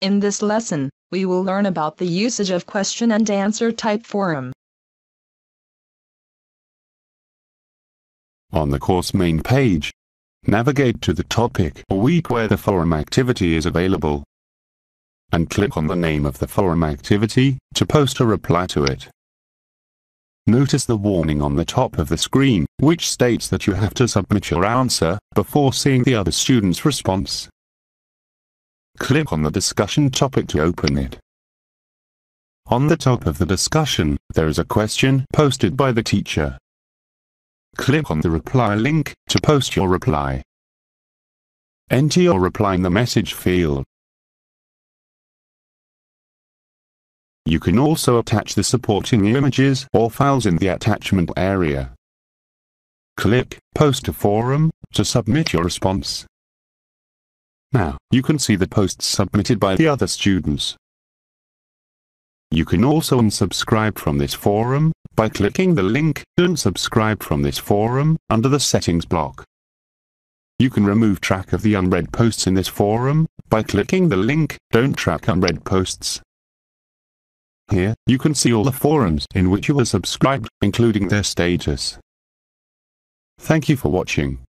In this lesson, we will learn about the usage of question and answer type forum. On the course main page, navigate to the topic or week where the forum activity is available, and click on the name of the forum activity to post a reply to it. Notice the warning on the top of the screen, which states that you have to submit your answer before seeing the other student's response. Click on the discussion topic to open it. On the top of the discussion, there is a question posted by the teacher. Click on the reply link to post your reply. Enter your reply in the message field. You can also attach the supporting images or files in the attachment area. Click Post to Forum to submit your response. Now, you can see the posts submitted by the other students. You can also unsubscribe from this forum by clicking the link Unsubscribe from this forum under the settings block. You can remove track of the unread posts in this forum by clicking the link Don't track unread posts. Here, you can see all the forums in which you are subscribed, including their status. Thank you for watching.